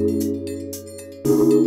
Música